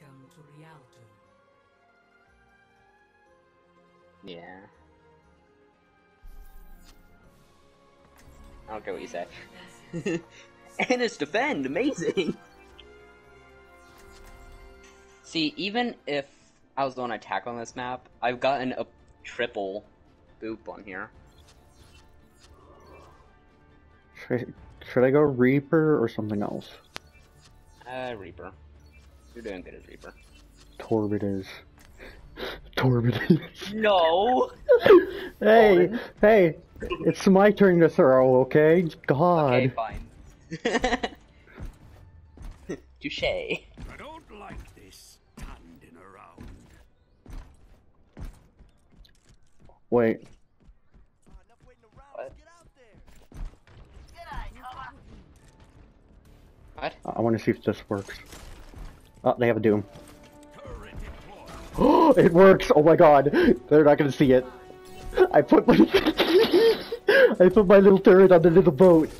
Welcome to Rialto. Yeah. I don't care what you say. and it's defend, amazing. See, even if I was the one attack on this map, I've gotten a triple boop on here. Should, should I go Reaper or something else? Uh, Reaper. You're doing good as Reaper. Torbid is. Torbid is. No! hey, Colin. hey, it's my turn to throw, okay? God. Okay, fine. Touche. I don't like this standing around. Wait, What? What? I want to see if this works. Oh, they have a Doom. Oh, it works! Oh my god, they're not gonna see it. I put my I put my little turret on the little boat.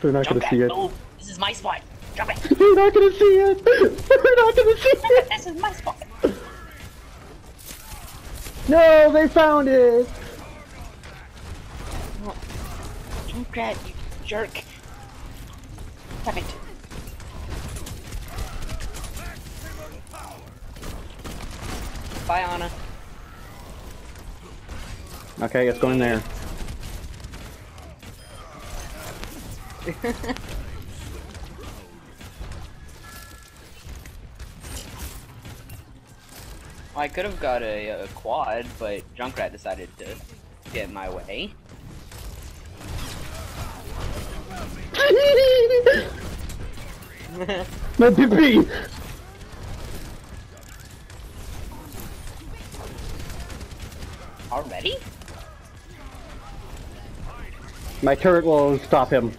They're not gonna see it. Move! This is my spot! Drop it! They're not gonna see it. They're not gonna see it. This is my spot! No, they found it. Oh, Junkrat, you jerk! Stop it! Bye, Ana. Okay, let's go in there. I could have got a, a quad, but Junkrat decided to get in my way. My PP. My turret will stop him.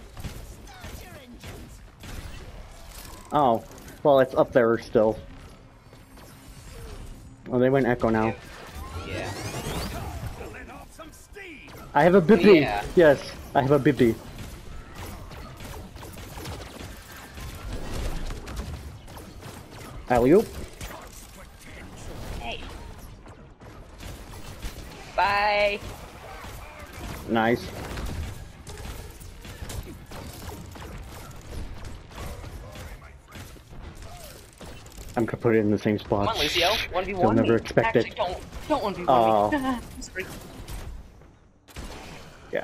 Oh, well, it's up there still. Oh, they went Echo now. Yeah. Let off some steam. I have a Bippy. Yeah. Yes, I have a Bippy. Alley-oop. Hey. Bye! Nice. I'm gonna put it in the same spot. Come on, Lucio. 1v1 You'll never expect Actually, it. don't. Don't 1v1 Oh. me. I'm sorry. Yeah.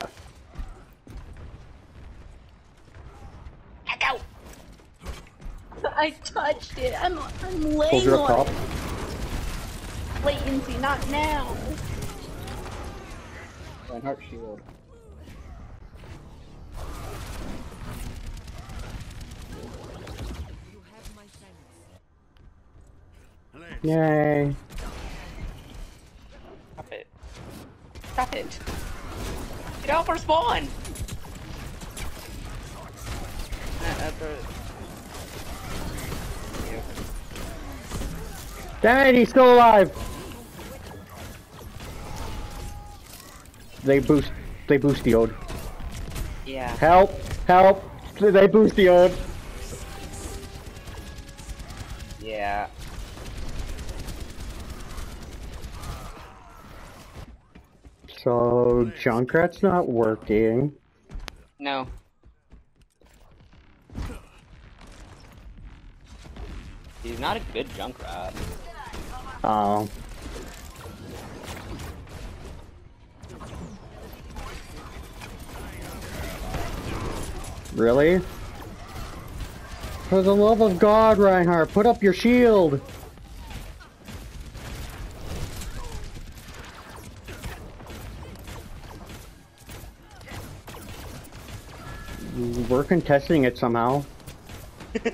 Heck out! I touched it. I'm I'm laying her up on top. it. Latency, not now. Reinhardt shield. Yay. Stop it. Stop it. Get out for spawn! Bro. Yeah. Damn it, he's still alive! They boost, they boost the old. Yeah. Help! Help! They boost the old. Yeah. So, Junkrat's not working. No. He's not a good Junkrat. Oh. Really? For the love of God, Reinhardt, put up your shield! We're contesting it somehow.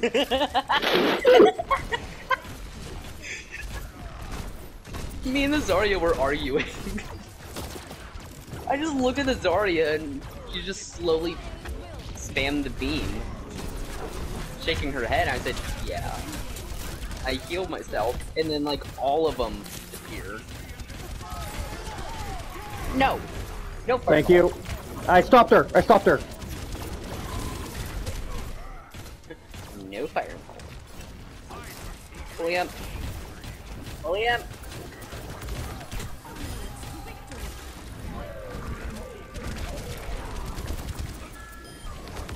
Me and the Zarya were arguing. I just look at the Zarya and she just slowly spammed the beam. Shaking her head, I said, yeah. I healed myself, and then like all of them disappeared. No! No Thank you. I stopped her. I stopped her. William. William.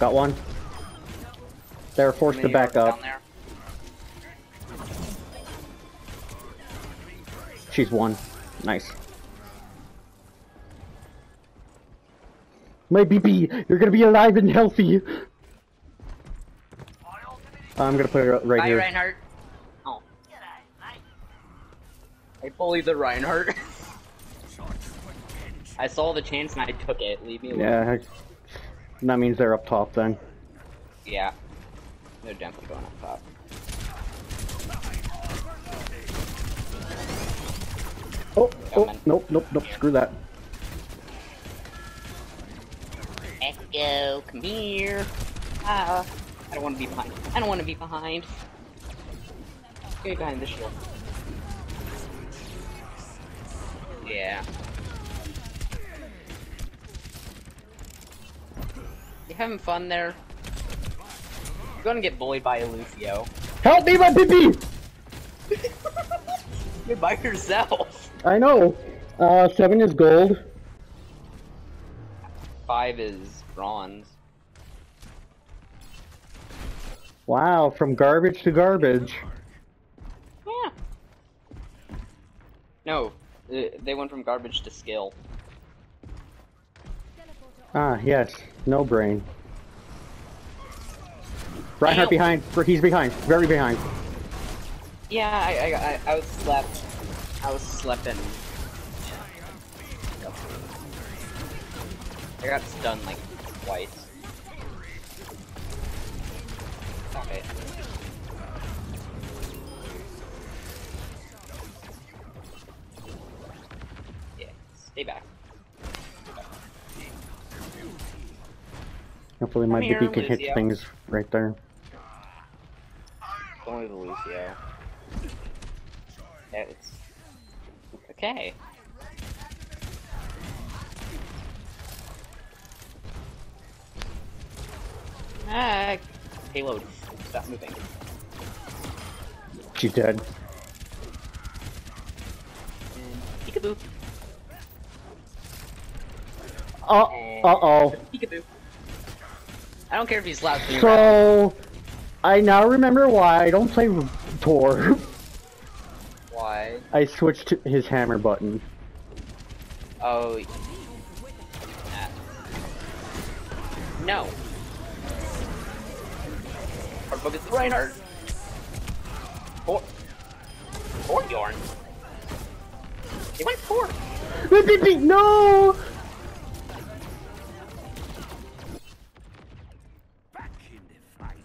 Got one. They're forced to back up. She's one. Nice. My BB, you're gonna be alive and healthy. I'm gonna put it right Bye, here. Reinhardt. Oh. I bullied the Reinhardt. I saw the chance and I took it. Leave me alone. Yeah, that means they're up top then. Yeah. They're definitely going up top. Oh, oh, Coming. nope, nope, nope, screw that. Let's go. Come here. Ah. I don't want to be behind. I don't want to be behind. Get behind the shield. Yeah. You having fun there? You're gonna get bullied by a Lucio. Help me, my BB! You're by yourself. I know. Uh, seven is gold. Five is bronze. Wow, from garbage to garbage. Yeah. No, they went from garbage to skill. Ah, yes, no brain. Reinhardt behind. He's behind. Very behind. Yeah, I, I, I, I was slept. I was slept in. I got stunned like twice. Okay. Hopefully my BB can hit things right there. Only the Lucio. Yeah, it's okay. Ah, payload. Stop moving. She's dead. Peekaboo. Uh, uh-oh. Peekaboo. I don't care if he's loud. So, I now remember why I don't play Tor. Why? I switched to his hammer button. Oh. No. Hard focus the Reinhardt. Four. Four Yorn. He went four. No! Back in the fight.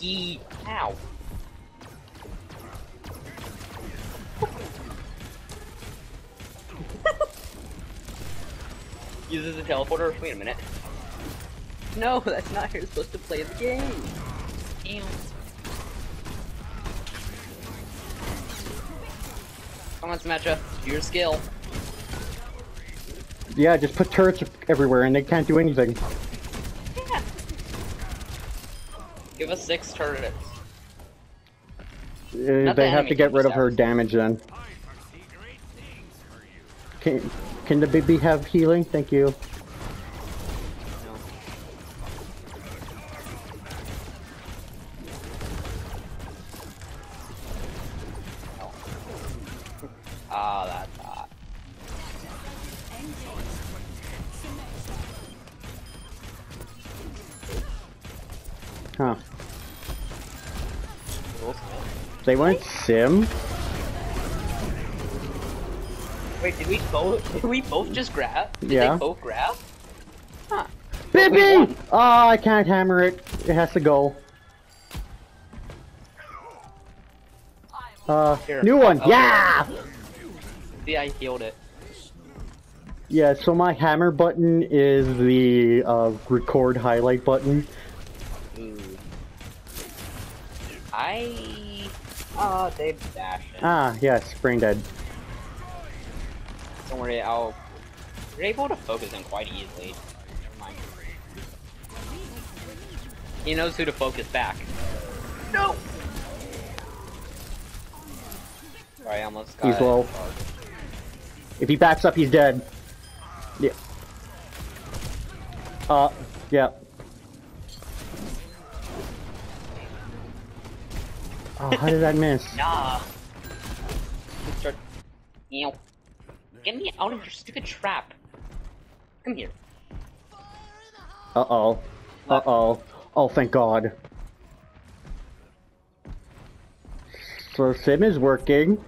Key. Ow. Uses a teleporter. Wait a minute. No, that's not how you're supposed to play the game. Come on. Do your skill. Yeah, just put turrets everywhere and they can't do anything. Yeah. Give us six turrets. Uh, the they have to get rid of her damage then. I foresee great things for you. Can, can the baby have healing? Thank you. Huh. Cool. They went sim? Wait, did we both? Did we both just grab? Did Yeah. They both grab? Huh. Baby! won. Oh, I can't hammer it. It has to go. Uh, Here. new one. Oh. Yeah! See, I healed it. Yeah, so my hammer button is the uh, record highlight button. I. Oh, they dashed it. Ah, yes, brain dead. Don't worry, I'll. You're able to focus him quite easily. Never mind. He knows who to focus back. No! Sorry, I almost got He's low. If he backs up, he's dead. Yeah. Uh, yeah. Oh, how did that miss? Nah. Start. Ew. Get me out of your stupid trap. Come here. Uh-oh. Uh-oh. Oh, thank God. So Sim is working.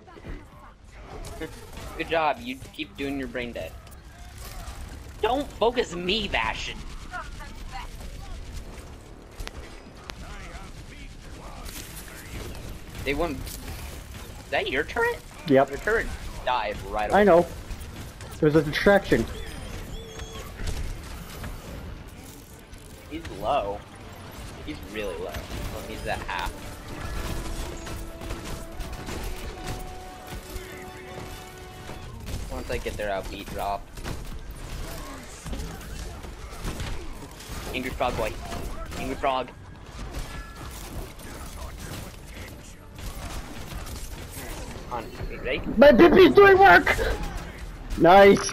Good job. You keep doing your brain dead. Don't focus me, Bastion. They went. Is that your turret? Yep. Your turret died right away. I know. It was a distraction. He's low. He's really low. Well, he's at half. Once I get there, I'll beat drop. Angry Frog Boy. Angry Frog. Ready? My Bippy's doing work! Nice.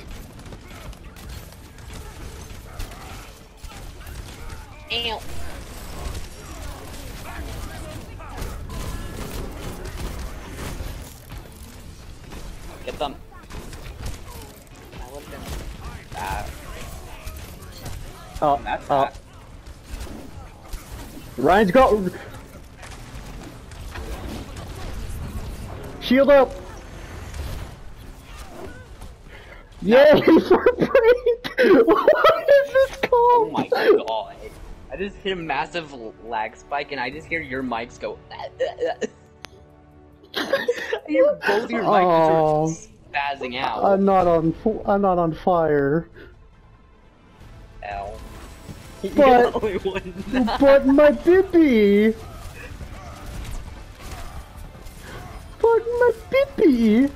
Ow. Get them. I would have been bad. Oh, That's oh. Ryan's got... Shield up! Yay for break! What is this called? Oh my god. I just hit a massive lag spike and I just hear your mics go. Hear both your Oh. mics are oh. spazzing out. I'm not on. I'm not on fire. Ow. But- the only one. But my Bippy. But my Bippy.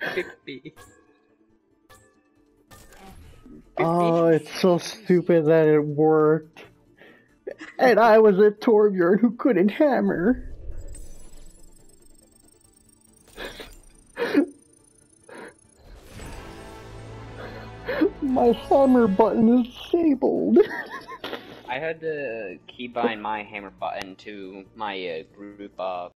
Bigby. Oh, it's so stupid that it worked. And I was a Torbjorn who couldn't hammer. My hammer button is disabled. I had to keybind my hammer button to my uh, group uh,